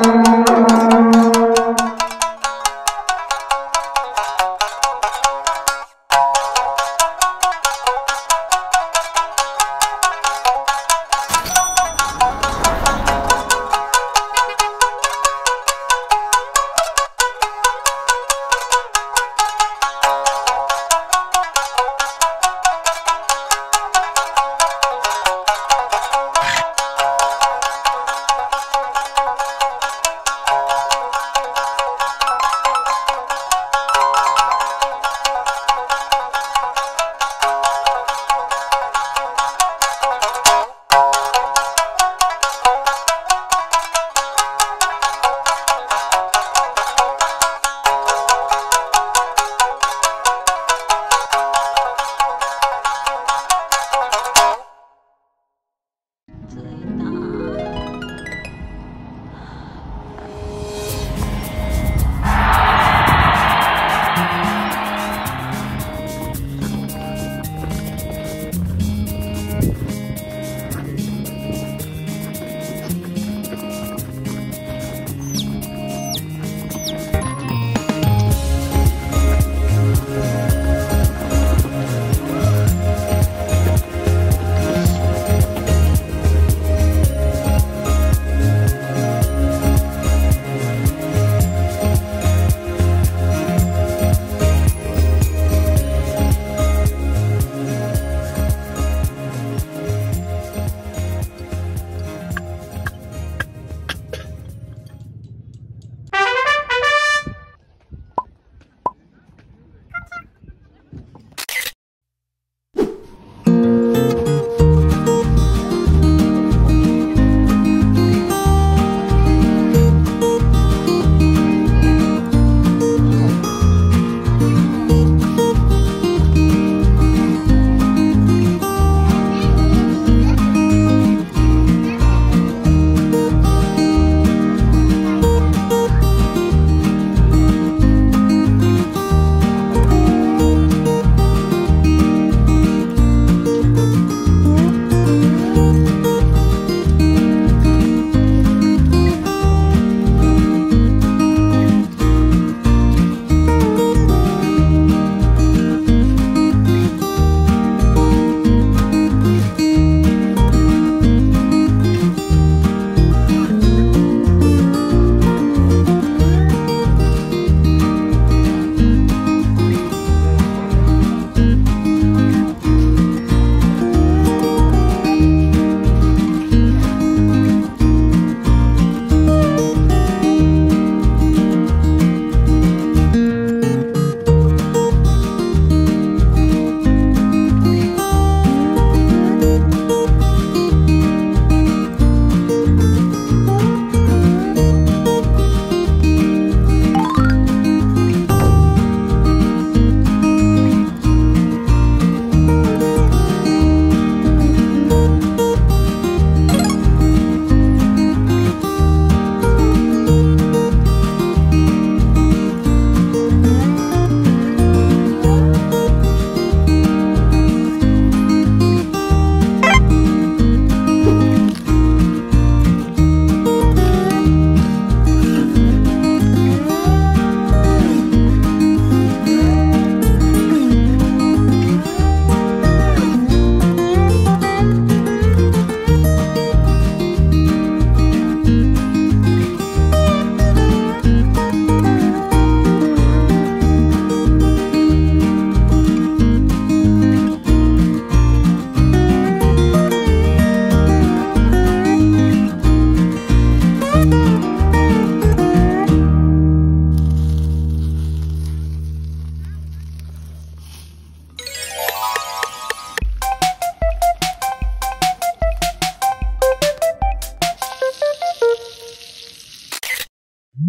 Música